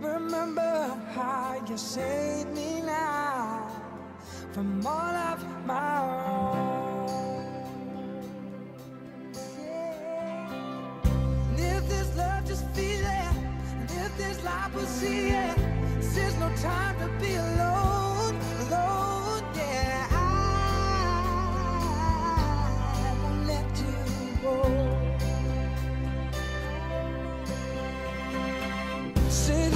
Remember how you saved me now from all of my wrongs. Yeah. And if this love, just feel it. And if this life, we'll see it. This no time to be alone, alone. Yeah, I won't let you go. Say